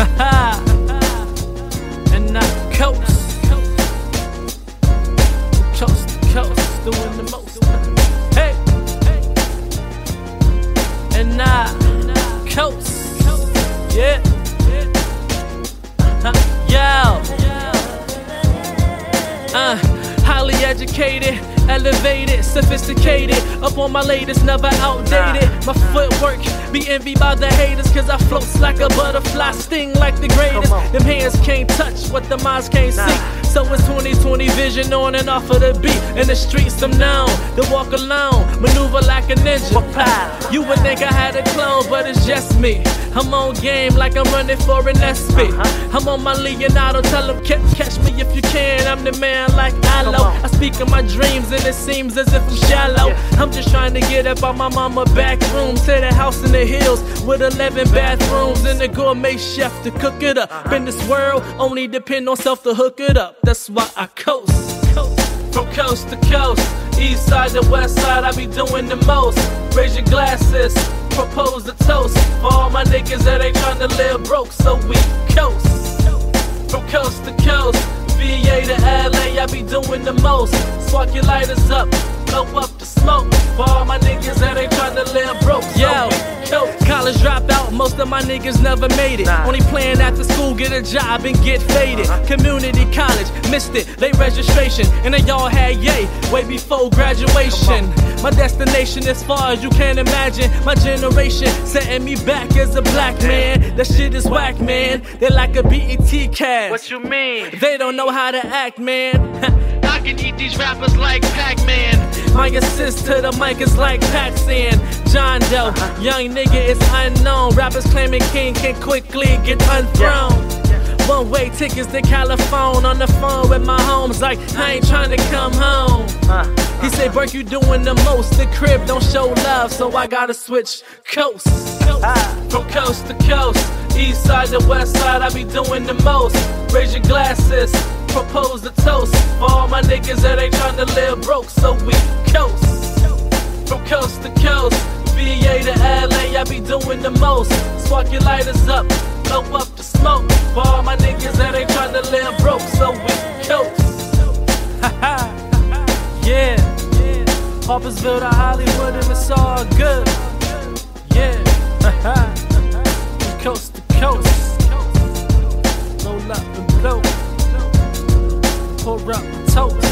ha! elevated, sophisticated. Up on my latest, never outdated. My footwork be envied by the haters, cause I float like a butterfly, sting like the greatest. Them hands can't touch what the minds can't see. So it's 2020 vision on and off of the beat. In the streets, I'm known to walk alone, maneuver like a ninja. You would think I had a clone, but it's just me. I'm on game like I'm running for an SP. I'm on my Leonardo, tell them catch me if you can. I'm the man like Aloe. I speak of my dreams and it seems as if I'm shallow. I'm just trying to get up out my mama back room to the house in the hills with 11 bathrooms and a gourmet chef to cook it up. In this world, only depend on self to hook it up. That's why I coast. From coast to coast, east side to west side, I be doing the most. Raise your glasses, propose a toast for all my niggas that ain't trying to live broke, so we coast. From coast to coast, VA to LA, I be doing the most. Spark your lighters up, blow up the smoke for all my niggas that ain't trying to live broke, so Yo. we coast. College most of my niggas never made it. Nah. Only playing after school, get a job and get faded. Uh-huh. Community college, missed it, late registration, and they all had yay way before graduation. My destination as far as you can imagine. My generation setting me back as a black man. That shit is whack, man. They're like a BET cast. What you mean? They don't know how to act, man. I can eat these rappers like Pac-Man. My assist to the mic is like Paxson. John Doe, young nigga is unknown. Rappers claiming king can quickly get unthrown. One way tickets to California on the phone with my homes, like I ain't trying to come home. He said, Burke, you doing the most. The crib don't show love, so I gotta switch coasts. From coast to coast, east side to west side, I be doing the most. Raise your glasses, propose a toast for all my niggas that ain't trying to live broke, so we coast. close. Spark your lighters up, blow up the smoke. For all my niggas that ain't trying to live broke, so we coast, yeah. Papa'sville to Hollywood, and it's all good. Yeah. From coast to coast. Roll up and blow. Pour up the toast.